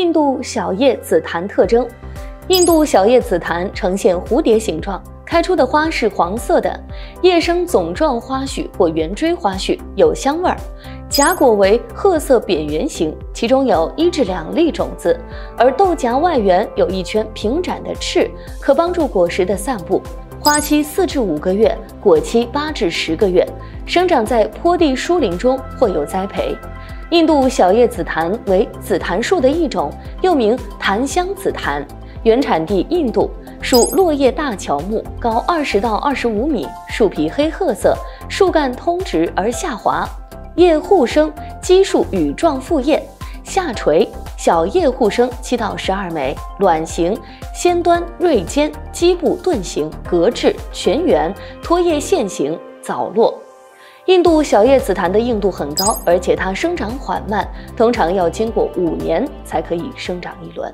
印度小叶紫檀特征：印度小叶紫檀呈现蝴蝶形状，开出的花是黄色的，叶生总状花序或圆锥花序，有香味儿。荚果为褐色扁圆形，其中有一至两粒种子，而豆荚外缘有一圈平展的翅，可帮助果实的散布。花期四至五个月，果期八至十个月，生长在坡地疏林中或有栽培。印度小叶紫檀为紫檀树的一种，又名檀香紫檀，原产地印度，属落叶大乔木，高二十到二十五米，树皮黑褐色，树干通直而下滑，叶互生，基数羽状复叶。下垂，小叶互生七到十二枚，卵形，先端锐尖，基部钝形，格质，全圆，托叶线形，早落。印度小叶紫檀的硬度很高，而且它生长缓慢，通常要经过五年才可以生长一轮。